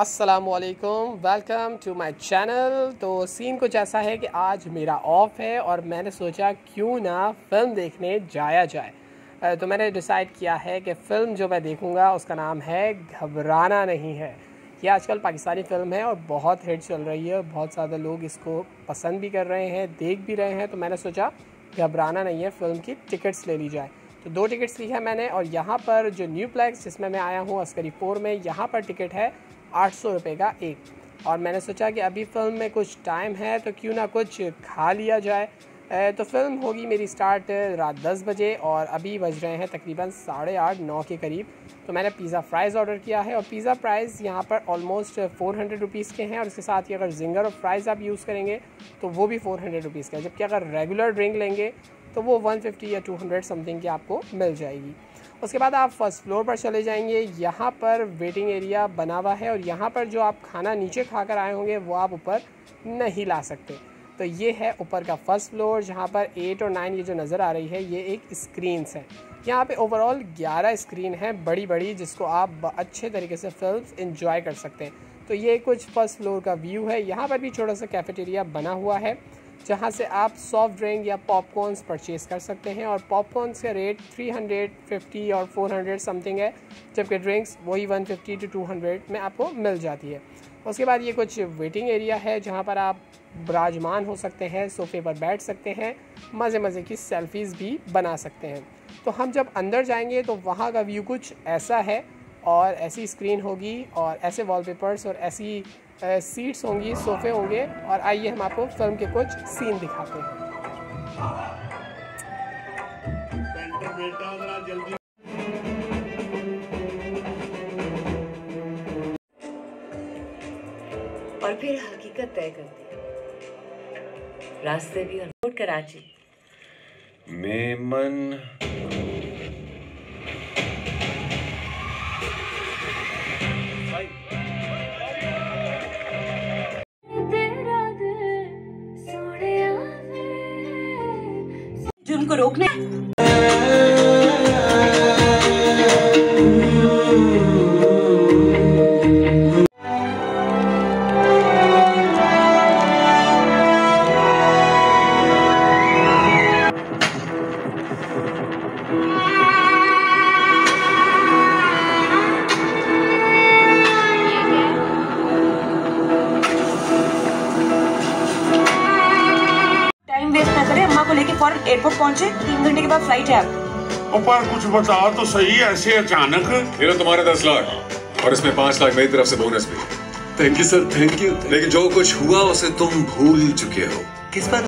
असलकुम welcome to my channel तो scene कुछ ऐसा है कि आज मेरा ऑफ़ है और मैंने सोचा क्यों ना फ़िल्म देखने जाया जाए। तो मैंने डिसाइड किया है कि फ़िल्म जो मैं देखूँगा, उसका नाम है घबराना नहीं है। ये आजकल पाकिस्तानी फ़िल्म है और बहुत हिट चल रही है। बहुत ज़्यादा लोग इसको पसंद भी कर रहे हैं, देख भी रहे हैं। तो मैंने सोचा घबराना नहीं है फ़िल्म की टिकट्स ले ली जाए। तो दो टिकट्स ली है मैंने और यहाँ पर जो न्यू प्लेक्स जिसमें मैं आया हूँ अस्करी फोर में, यहाँ पर टिकट है आठ सौ रुपये का एक। और मैंने सोचा कि अभी फ़िल्म में कुछ टाइम है तो क्यों ना कुछ खा लिया जाए। तो फ़िल्म होगी मेरी स्टार्ट रात दस बजे, और अभी बज रहे हैं तकरीबन साढ़े आठ, नौ के करीब। तो मैंने पिज़्ज़ा फ्राइज़ ऑर्डर किया है, और पिज़्ज़ा प्राइस यहाँ पर ऑलमोस्ट फ़ोर हंड्रेड रुपीज़ के हैं, और इसके साथ ही अगर जिंगर और फ्राइज़ आप यूज़ करेंगे तो वो भी फ़ोर हंड्रेड रुपीज़ का है। जबकि अगर रेगुलर ड्रिंक लेंगे तो वो वन फिफ्टी या टू हंड्रेड समथिंग की आपको मिल जाएगी। उसके बाद आप फ़र्स्ट फ्लोर पर चले जाएँगे। यहाँ पर वेटिंग एरिया बना हुआ है और यहाँ पर जो आप खाना नीचे खा कर आए होंगे, वो आप ऊपर नहीं ला सकते। तो ये है ऊपर का फ़र्स्ट फ्लोर, जहाँ पर एट और नाइन ये जो नज़र आ रही है, ये एक स्क्रीन्स है। यहाँ पे ओवरऑल ग्यारह स्क्रीन है बड़ी बड़ी जिसको आप अच्छे तरीके से फ़िल्म इंजॉय कर सकते हैं। तो ये कुछ फ़र्स्ट फ्लोर का व्यू है। यहाँ पर भी छोटा सा कैफेटेरिया बना हुआ है। जहाँ से आप सॉफ्ट ड्रिंक या पॉपकॉर्नस परचेज़ कर सकते हैं और पॉपकॉर्नस का रेट 350 और 400 समथिंग है, जबकि ड्रिंक्स वही 150 टू 200 में आपको मिल जाती है। उसके बाद ये कुछ वेटिंग एरिया है जहाँ पर आप विराजमान हो सकते हैं सोफ़े पर बैठ सकते हैं मज़े मज़े की सेल्फ़ीज़ भी बना सकते हैं। तो हम जब अंदर जाएँगे तो वहाँ का व्यू कुछ ऐसा है और ऐसी स्क्रीन होगी और ऐसे वॉलपेपर्स और ऐसी सीट्स होंगी सोफ़े होंगे और आइए हम आपको फ़िल्म के कुछ सीन दिखाते हैं। और फिर हकीकत तय करती रास्ते भी और कराची। मेमन जुर्म को रोकने लेके फ़ौरन एयरपोर्ट पहुँचे। तीन घंटे के बाद फ़्लाइट है पर कुछ बताओ तो सही ऐसे अचानक। मेरा तुम्हारे दस लाख। और इसमें पाँच लाख मेरी तरफ़ से बोनस भी। Thank you sir thank you लेकिन जो कुछ हुआ उसे तुम भूल चुके हो। किस बात